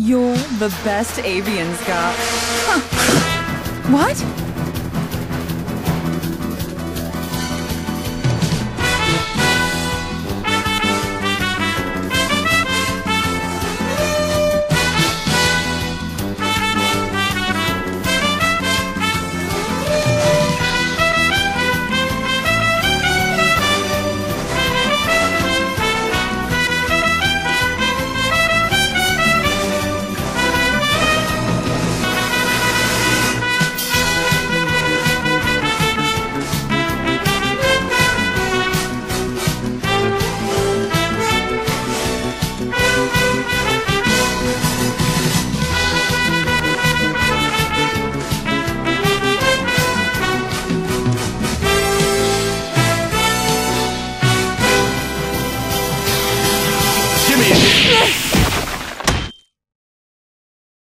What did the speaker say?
You're the best avian, Scott. Huh. What? it.